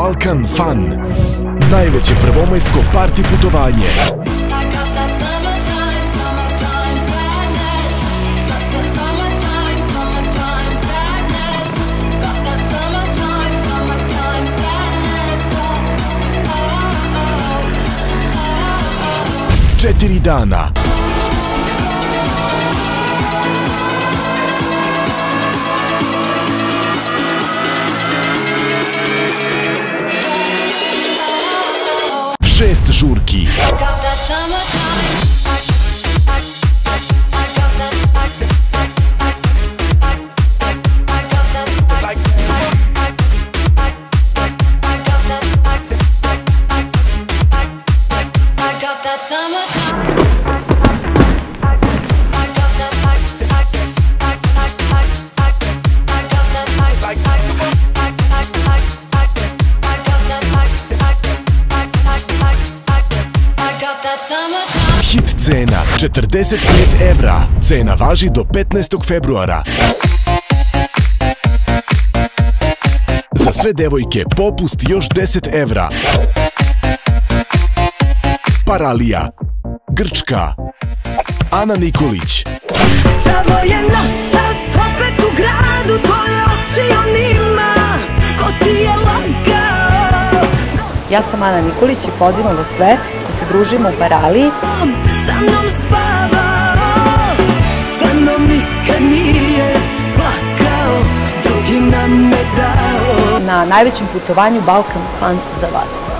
Balkan Fun. Najveće prvomajsko parti putovanje. I got 6 žurki. Summertime Hit cena 45 evra. Cena važi do 15. februara. Za sve devojke popust još 10 evra. Paralija. Grčka. Ana Nikolić. Samo je Ja sam Ana Nikolić i pozivam vas sve da se družimo u Paraliji Sa mnom spavao Sa mnom nikad nije plakao Drugima me dao na najvećem putovanju Balkan Fun za vas.